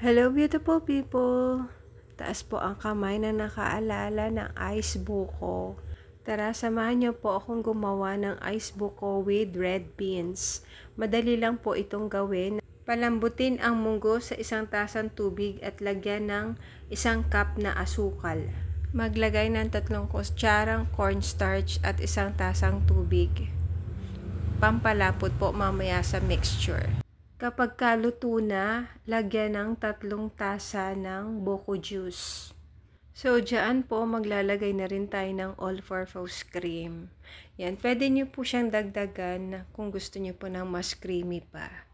Hello beautiful people! Taas po ang kamay na nakaalala ng ice buko. Tara, samahan niyo po akong gumawa ng ice buko with red beans. Madali lang po itong gawin. Palambutin ang munggo sa isang tasang tubig at lagyan ng isang cup na asukal. Maglagay ng tatlong kutsarang cornstarch at isang tasang tubig. Pampalapot po mamaya sa mixture. Kapag kaluto na, lagyan ng tatlong tasa ng buko juice. So, dyan po maglalagay na rin tayo ng all-purpose cream. Yan, pwede nyo po siyang dagdagan kung gusto nyo po ng mas creamy pa.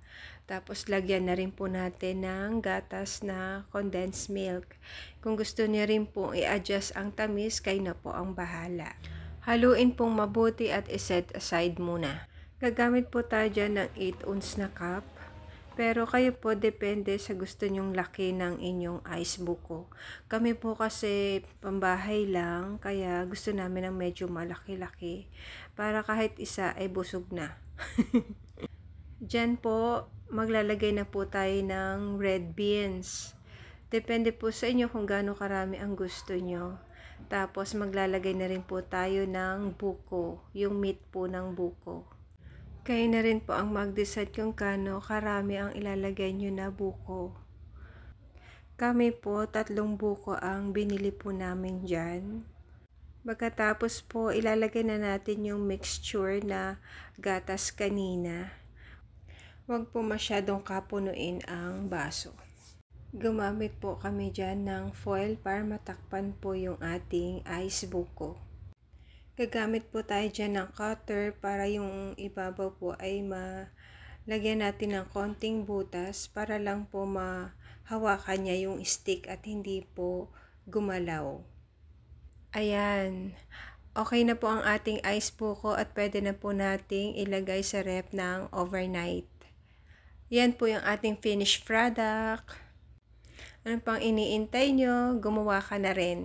Tapos, lagyan na rin po natin ng gatas na condensed milk. Kung gusto nyo rin po i-adjust ang tamis, kayo na po ang bahala. Haluin pong mabuti at iset aside muna. Gagamit po tayo dyan ng 8 ounce na cup. Pero kayo po depende sa gusto nyong laki ng inyong ice buko. Kami po kasi pambahay lang, kaya gusto namin ng medyo malaki-laki. Para kahit isa ay busog na. Diyan po, maglalagay na po tayo ng red beans. Depende po sa inyo kung gaano karami ang gusto nyo. Tapos maglalagay na rin po tayo ng buko, yung meat po ng buko. Kayo na rin po ang mag-decide kung kano karami ang ilalagay nyo na buko. Kami po, tatlong buko ang binili po namin dyan. Pagkatapos po, ilalagay na natin yung mixture na gatas kanina. Huwag po masyadong kapunuin ang baso. Gumamit po kami dyan ng foil para matakpan po yung ating ice buko. Gagamit po tayo dyan ng cutter para yung ibabaw po ay malagyan natin ng konting butas para lang po mahawakan niya yung stick at hindi po gumalaw. Ayan. Okay na po ang ating ice buko at pwede na po nating ilagay sa rep ng overnight. Yan po yung ating finished product. Ano pang iniintay nyo? Gumawa ka na rin.